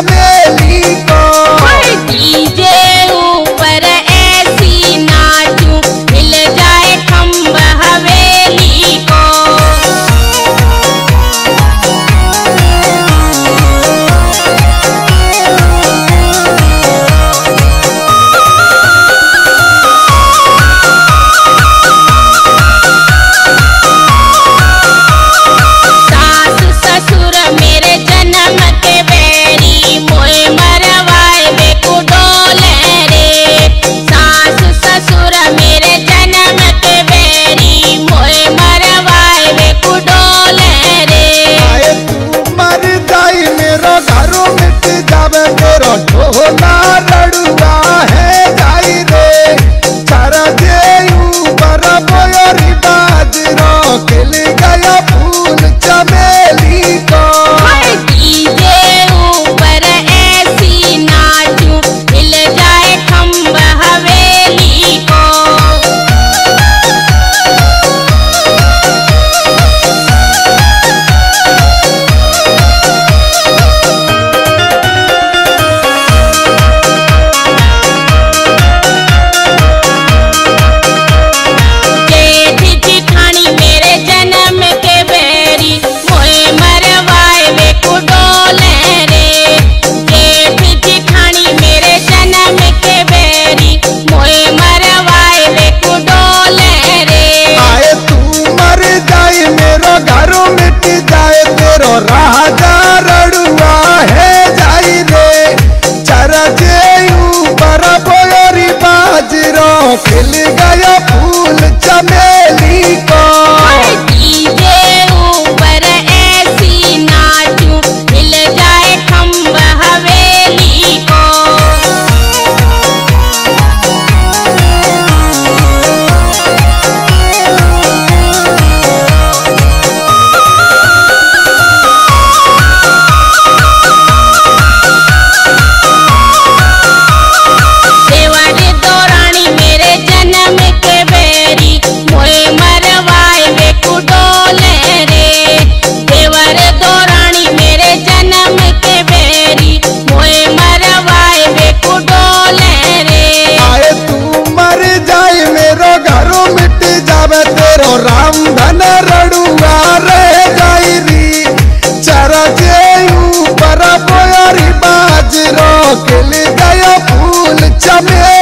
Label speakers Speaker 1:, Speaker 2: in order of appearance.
Speaker 1: Amém. God. Oh, oh, रो
Speaker 2: खिल गया फूल चमेली को। जब तेरो राम धन रड़ुआ रह जाई चरा जेऊ पर बाजरो खिल गया फूल चमेली